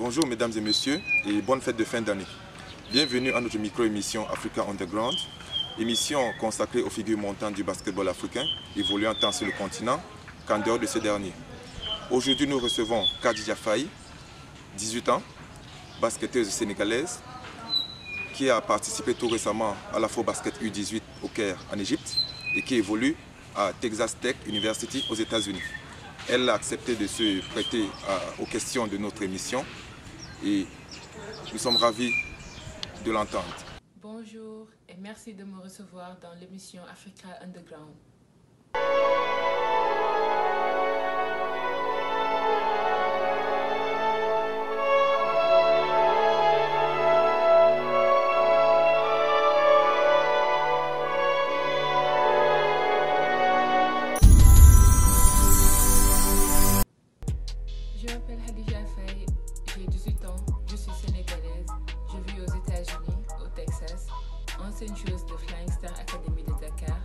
Bonjour mesdames et messieurs et bonne fête de fin d'année. Bienvenue à notre micro-émission Africa Underground, émission consacrée aux figures montantes du basketball africain, évoluant tant sur le continent qu'en dehors de ce dernier. Aujourd'hui, nous recevons Khadija Faye, 18 ans, basketteuse sénégalaise, qui a participé tout récemment à l'Afro-Basket U18 au Caire, en Égypte, et qui évolue à Texas Tech University aux États-Unis. Elle a accepté de se prêter aux questions de notre émission et nous sommes ravis de l'entendre. Bonjour et merci de me recevoir dans l'émission Africa Underground. Joueuse de Flying Star Academy de Dakar.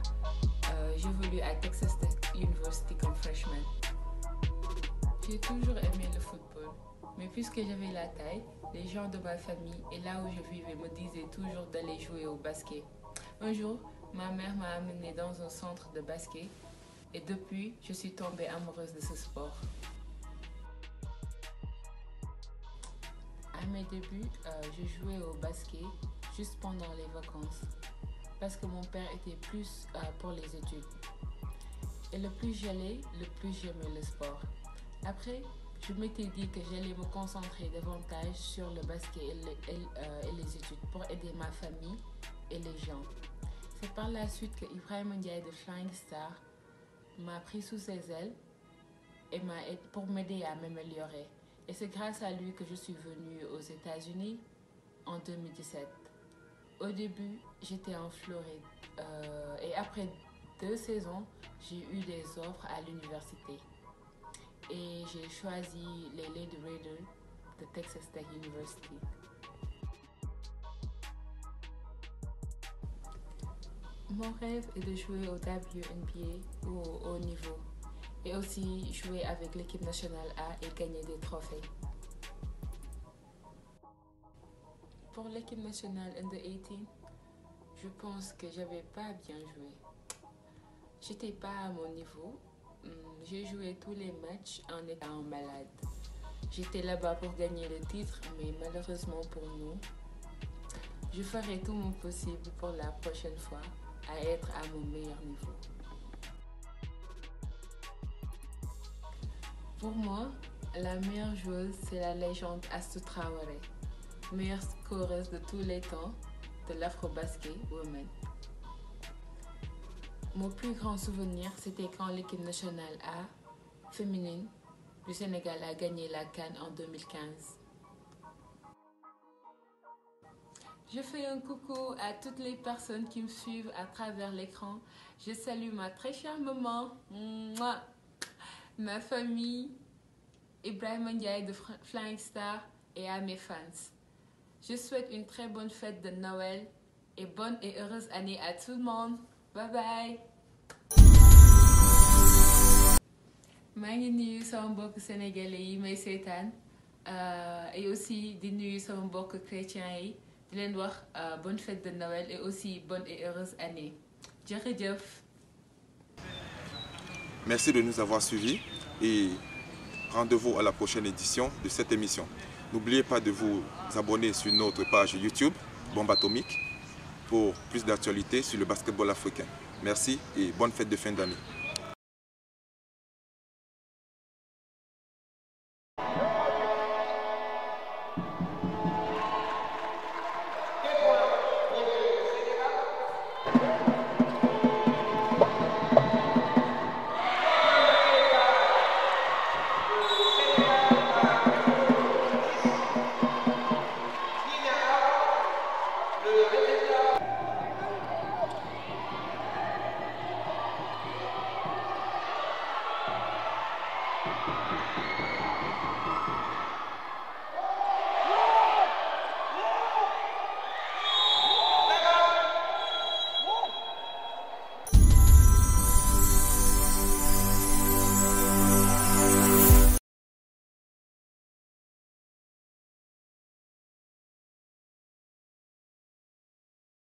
Euh, J'évolue à Texas Tech University comme freshman. J'ai toujours aimé le football, mais puisque j'avais la taille, les gens de ma famille et là où je vivais me disaient toujours d'aller jouer au basket. Un jour, ma mère m'a amenée dans un centre de basket et depuis, je suis tombée amoureuse de ce sport. À mes débuts, euh, je jouais au basket juste pendant les vacances parce que mon père était plus euh, pour les études. Et le plus j'allais, le plus j'aimais le sport. Après, je m'étais dit que j'allais me concentrer davantage sur le basket euh, et les études pour aider ma famille et les gens. C'est par la suite que Ibrahim Ndiaye de Flying Star m'a pris sous ses ailes et m'a pour m'aider à m'améliorer. Et c'est grâce à lui que je suis venue aux États-Unis en 2017. Au début, j'étais en Floride euh, et après deux saisons, j'ai eu des offres à l'université. Et j'ai choisi les Lady Raiders de Texas Tech University. Mon rêve est de jouer au WNBA ou au haut niveau et aussi jouer avec l'équipe nationale A et gagner des trophées. Pour l'équipe nationale Under 18, je pense que j'avais pas bien joué. J'étais pas à mon niveau. Hum, J'ai joué tous les matchs en étant malade. J'étais là-bas pour gagner le titre, mais malheureusement pour nous, je ferai tout mon possible pour la prochaine fois à être à mon meilleur niveau. Pour moi, la meilleure joueuse, c'est la légende Astou Traoré, meilleure scoreuse de tous les temps de l'Afro-Basket Women. Mon plus grand souvenir, c'était quand l'équipe nationale A, féminine, du Sénégal a gagné la Cannes en 2015. Je fais un coucou à toutes les personnes qui me suivent à travers l'écran. Je salue ma très chère maman, Mouah. ma famille, Ibrahim Ndiaye de Flying Star et à mes fans. Je souhaite une très bonne fête de Noël et bonne et heureuse année à tout le monde. Bye bye. maa ngi nuyu sama mbokk sénégalais yi may seetaan euh, et aussi di nuyu sama mbokk chrétiens yi di leen wax euh, bonne fête de Noël et aussi bonne et heureuse année jërëjëf. Merci de nous avoir suivis et rendez-vous à la prochaine édition de cette émission. N'oubliez pas de vous abonner sur notre page YouTube, Bombe Atomique, pour plus d'actualités sur le basketball africain. Merci et bonne fête de fin d'année.